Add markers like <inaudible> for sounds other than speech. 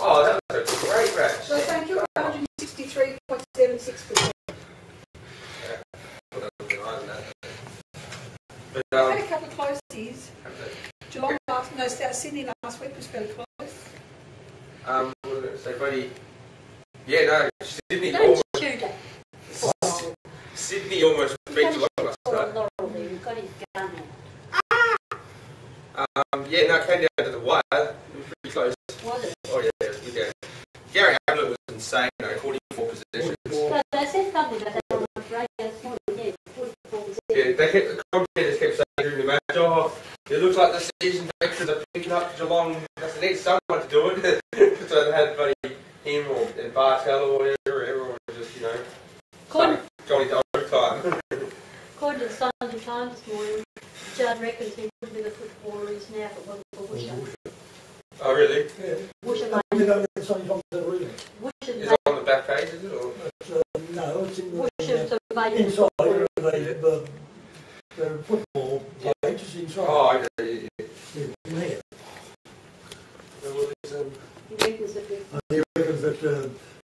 Oh, that was a great match. So thank you, 163.76%. But, had a couple of South Sydney last week was fairly close. um, say, buddy? Yeah, no, Sydney Don't almost. Sydney almost yeah, no, it came down to the wire. It was pretty close. Was it? Oh, yeah, it was good game. Gary Ablett was insane, though, 44 possessions. But they said something about that on the radio this morning, yeah, 44 Yeah, they kept, the commentators kept saying during the match, oh, it looks like the season veterans are picking up Geelong. They need someone to do it. <laughs> so they had buddy him or and Bartel or whatever, everyone was just, you know, According, Johnny Doe time. <laughs> according to the Sunday Times this morning, Judd reckons he would be the footballer he's now if it wasn't for Wisher. oh, really? Yeah. Wisher I made, mean, I'm on the reading. Wisher Is made, it on the back page, is it? Or? But, uh, no, it's in the, Wisher's uh, made inside of the, the, the football page is inside. Oh, okay. yeah, yeah. In there. Well, um, He reckons that we he reckons that, uh,